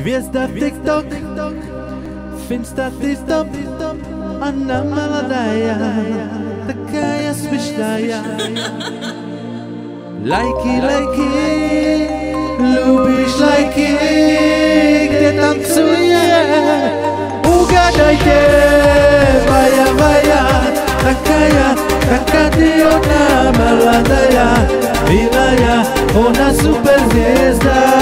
Hvězda TikTok, Finsta TikTok, она молодая, такая смешная. Лайки, лайки, любишь лайки, где танцует, угадайте, моя, моя, такая, такая ты одна молодая, милая, она суперзвезда.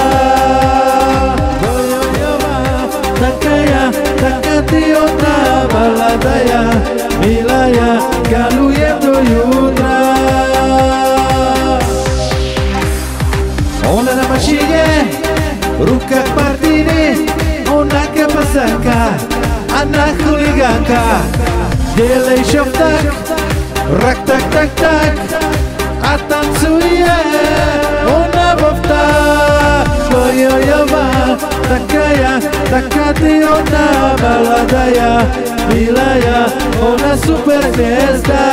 baladaya, milaya, galujem do jutra. Ona na mašině, ruka k partiny, onaka pasanka, ana chuligánka. Dělej šov tak, rak tak tak tak a tancuje ona bovta. Bojojová, taká já, taká ty ona baladaja, milaya, ona super hvězda.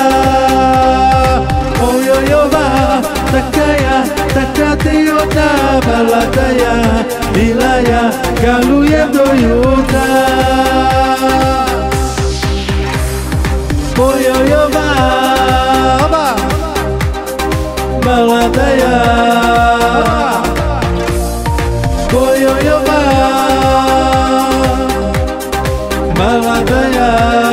Ojojová, takaya, taká ty ona baladaja, milaya, galujem do jutra. balada. baladaja, ojojová, Daya